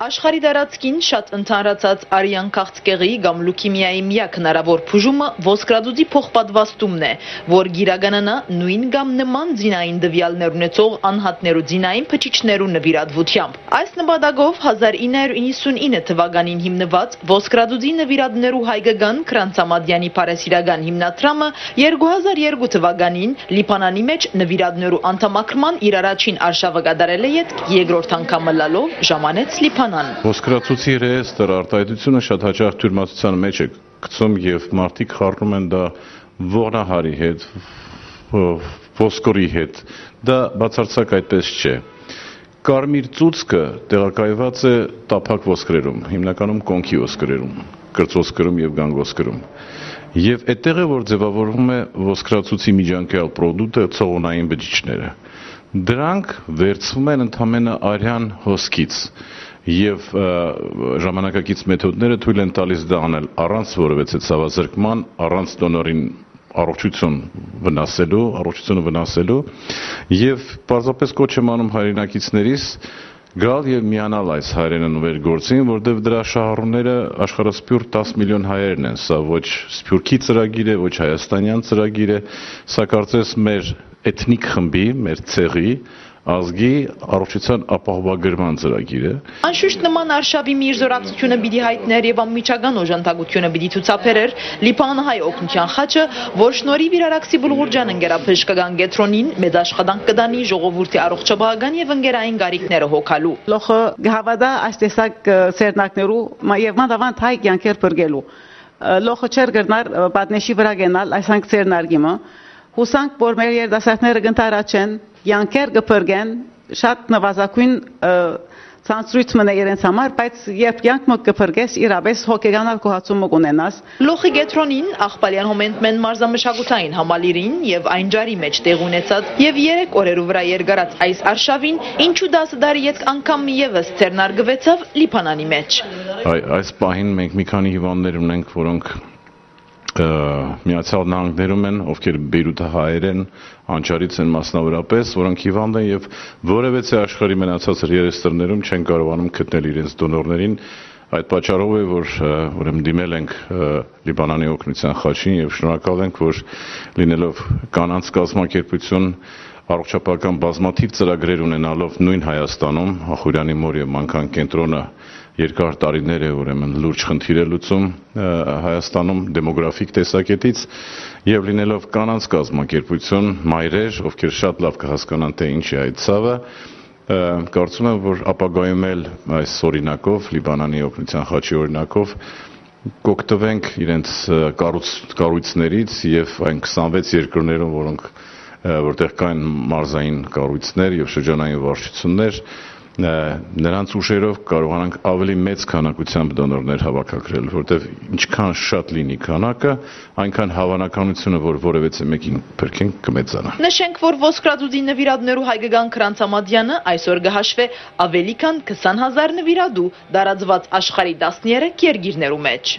Աշխարհի դարածքին շատ ընդհանրացած արյան քաղցկեղի կամ լուկեմիայի միակ հնարավոր բուժումը ոսկրադուդի փոխպատվաստումն է, որ գիրականանա նույն կամ նման ձինային դվյալներ ունեցող անհատներու ձինային փչիչներու նվիրատվությամբ։ Այս նպատակով 1999 թվականին հիմնված ոսկրադուդի նվիրատներու հայկական Կրանցամադյանի Փարեսիրական հիմնադրամը 2002 թվականին Լիբանանի մեջ նվիրատներու անդամակրման իր առաջին արշավը կատարել է յետ երկրորդ անգամը լալով ժամանեց Լիբանան Լիբանան։ Ոսկրացուցի ռեեստրը արտահայտությունը շատ հաճախ թյուրմացության մեջ է գցում եւ մարդիկ խառնում են դա ողնահարի հետ, ոսկորի հետ։ Դա բացարձակ այդպես չէ։ Կարմիր ծուցկը տեղակայված է տափակ ոսկրերում, հիմնականում կոնքի ոսկրերում, կրծոսկրում եւ գանգոսկրում։ Եվ այդտեղ է որ ձևավորվում է ոսկրացուցի միջանկյալ ապրանքը ցողունային բջիջները։ Դրանք վերցվում են ընդամենը արյան հոսքից եւ ժամանակակից մեթոդները թույլ են տալիս դա անել առանց որևէ ցավազրկման, առանց դոնորին առողջություն վնասելու, առողջությունը վնասելու եւ պարզապես կոչ եմ անում հայրենակիցներիս գալ եւ միանալ այս հայրենն ու վերգործին, որտեվ դրա շահառուները աշխարհասփյուռ 10 միլիոն հայերն են։ Սա ոչ սփյուռքի ծրագիր է, ոչ հայաստանյան ծրագիր է, սա կարծես մեր էթնիկ խմբի, մեր ցեղի ազգի առողջության ապահովագրման ծրագիրը։ Անշուշտ նման արշավի միրջորակցությունը պիտի հայտներ եւ անմիջական օժանդակությունը պիտի ցուցաբերեր Լիբանանահայ օգնության խաչը, որ շնորհիվ իր Արաքսի Բուլղուրջան ընկերապեշկական գետրոնին մեծ աշխատանք կդանի ժողովրդի առողջապահական եւ ընկերային գարիքները հոգալու։ Լոխը գհավադա այս տեսակ սերնակներու եւ մանավանդ հայ կյանքեր բրգելու։ Լոխը չեր գրնար պատնեշի վրա գնալ այս սանկցիերն արգիմը հուսանք որ մեր երդասարտները կընտարաչեն յանքեր կփրկեն շատ նվազագույն ցանցրույց մնա իրենց համար, բայց երբ յանք մը կփրկես իրապես հոգեգանալ կոհացումը կունենաս։ Լոխի գետրոնին աղբալյան հոմենտմեն մարզամշակութային համալիրին եւ այն ջարի մեջ տեղ ունեցած եւ 3 օրերու վրա երկարած այս արշավին ինչու 10 տարի յետ անգամ եւս ցերնարգվեցավ Լիբանանի մեջ։ Այ այս պահին մենք մի քանի հիվանդներ ունենք, որոնք Միացյալ Նահանգներում են, ովքեր Բեյրութահայեր են, Անչարից են մասնավորապես, որոնք հիվանդ են եւ որևէ աշխարհի մնացած երեստրներում չեն կարողանում գտնել իրենց դոնորներին Այդ պատճառով է, որ ուրեմն դիմել ենք Լիբանանի օգնության խաչին եւ շնորհակալ ենք, որ լինելով կանանց կազմակերպություն առողջապահական բազմաթիվ ծրագրեր ունենալով նույն Հայաստանում, Ախուրյանի մոր եւ Մանկան կենտրոնը երկար տարիներ է ուրեմն լուրջ խնդիր է լուծում Հայաստանում դեմոգրաֆիկ տեսակետից եւ լինելով կանանց կազմակերպություն մայրեր, ովքեր շատ լավ կհասկանան թե ինչ է այդ ցավը, կարծում եմ, որ ապագայում էլ այս օրինակով, Լիբանանի օգնության խաչի օրինակով կօգտվենք իրենց կառույց կառույցներից եւ այն 26 երկրներում, որոնք որտեղ կան մարզային կառույցներ եւ շրջանային վարչություններ, նրանց ուժերով կարողանանք ավելի մեծ քանակությամբ դոնորներ հավաքագրել, որտեղ ինչքան շատ լինի քանակը, այնքան հավանականությունը, որ որևէ մեկին փրկենք կմեծանա։ Նշենք, որ ոսկրադուդի նվիրատներու հայկական Քրանցամադյանը այսօր կհաշվե ավելի քան 20000 նվիրատու դարածված աշխարհի 13 երկիրներու մեջ։